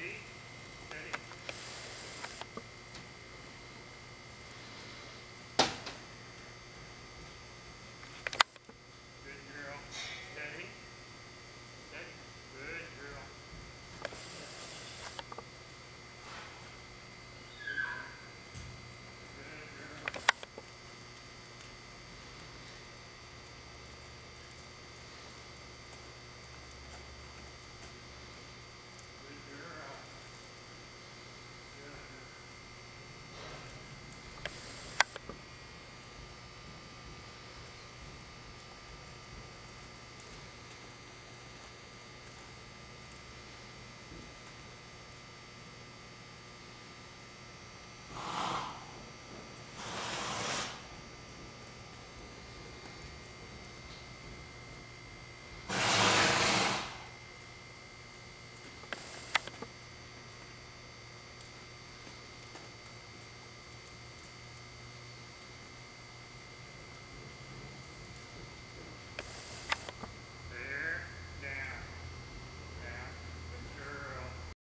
Ready? Ready.